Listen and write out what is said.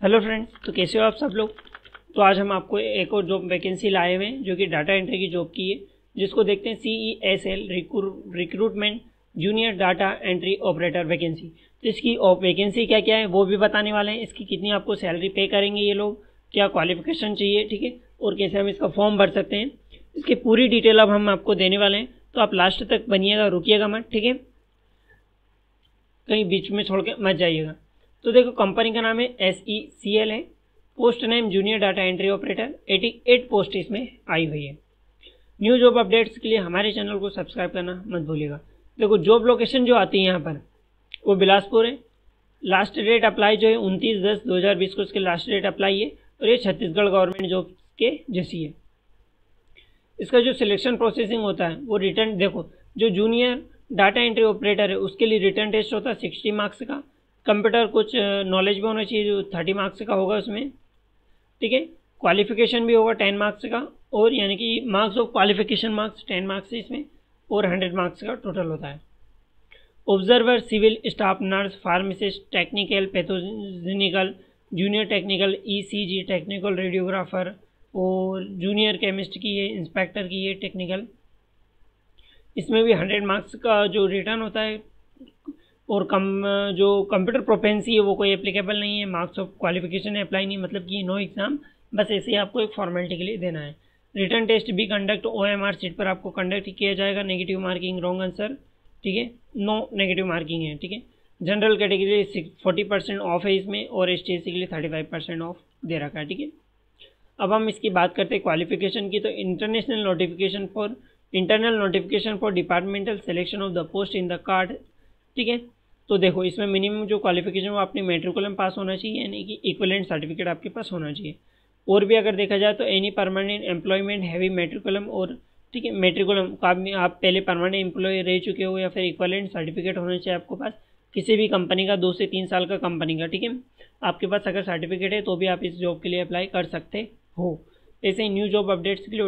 Hello friends तो कैसे हो आप सब लोग? तो आज हम आपको एक और जॉब वैकेंसी लाए हुए हैं, जो कि डाटा एंट्री की जॉब की है, जिसको देखते हैं C E S L recruitment junior data entry operator vacancy तो इसकी वैकेंसी क्या क्या है, वो भी बताने वाले हैं। इसकी कितनी आपको सैलरी पे करेंगे ये लोग, क्या क्वालिफिकेशन चाहिए, ठीक है? और कैसे हम इसका फॉर्म भर सकते हैं। इसकी पूरी डिटेल अब हम आपको देने वाले हैं। तो आप लास्ट तक बनिएगा, रुकिएगा मत, ठीक है? कहीं बीच में छोड़ के मत जाइएगा। तो देखो कंपनी का नाम है एस ई सी एल है post name junior data entry operator eighty eight post इसमें आई हुई है। न्यू जॉब अपडेट्स के लिए हमारे चैनल को सब्सक्राइब करना मत भूलिएगा। देखो जॉब लोकेशन जो आती है यहाँ पर, वो बिलासपुर है। लास्ट डेट अप्लाई जो है, उनतीस दस दो हज़ार बीस को उसके लास्ट डेट अप्लाई है और ये छत्तीसगढ़ गवर्नमेंट जॉब के जैसी है। इसका जो सिलेक्शन प्रोसेसिंग होता है, वो रिटर्न देखो, जो जूनियर डाटा एंट्री ऑपरेटर है, उसके लिए रिटर्न टेस्ट होता है सिक्सटी मार्क्स का। कंप्यूटर कुछ नॉलेज भी होना चाहिए जो थर्टी मार्क्स का होगा उसमें, ठीक है? क्वालिफिकेशन भी होगा टेन मार्क्स का, और यानी कि marks of qualification marks ten marks इसमें, और हंड्रेड मार्क्स का टोटल होता है। Observer civil staff nurse pharmacist technical pathological junior technical ECG technical radiographer और जूनियर केमिस्ट की है इंस्पेक्टर की है टेक्निकल इसमें भी हंड्रेड मार्क्स का जो रिटर्न होता है और कम, जो कंप्यूटर प्रोपेंसी है, वो कोई एप्लीकेबल नहीं है मार्क्स ऑफ़ क्वालिफिकेशन अप्लाई नहीं मतलब कि नो एग्ज़ाम बस ऐसे ही आपको एक फॉर्मेलिटी के लिए देना है। रिटर्न टेस्ट भी conduct O M R sheet पर आपको कंडक्ट किया जाएगा नेगेटिव मार्किंग रॉन्ग आंसर ठीक है? नो नेगेटिव मार्किंग है, ठीक है? General category forty percent off है इसमें, और एस टी के लिए थर्टी फाइव परसेंट ऑफ़ दे रखा है, ठीक है? अब हम इसकी बात करते हैं क्वालिफिकेशन की तो international notification for internal notification for departmental selection of the post in the card ठीक है? तो देखो, इसमें मिनिमम जो क्वालिफिकेशन वो अपनी मेट्रिकुलम पास होना चाहिए, यानी कि इक्वलेंट सर्टिफिकेट आपके पास होना चाहिए। और भी अगर देखा जाए तो एनी परमानेंट एम्प्लॉयमेंट हैवी मेट्रिकुलम और, ठीक है मेट्रिकुलम आप पहले परमानेंट एम्प्लॉय रह चुके हो या फिर इक्वलेंट सर्टिफिकेट होना चाहिए आपके पास, किसी भी कंपनी का, दो से तीन साल का कंपनी का, ठीक है? आपके पास अगर सर्टिफिकेट है तो भी आप इस जॉब के लिए अप्लाई कर सकते हो। ऐसे न्यू जॉब अपडेट्स के लिए